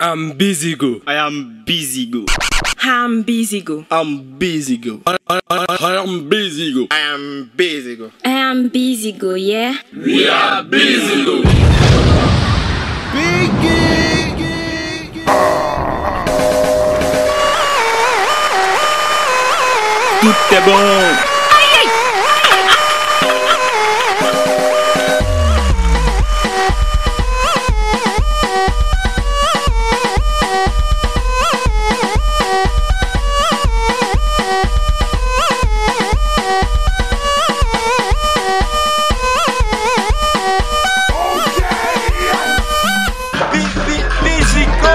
I'm Bizigo. I am Bizigo. I'm Bizigo. I'm busy go. I, I, I, I am Bizigo. I am Bizigo. I am Bizigo, yeah? We are Bizigo. Biggie! Tout est bon. big, big, busy.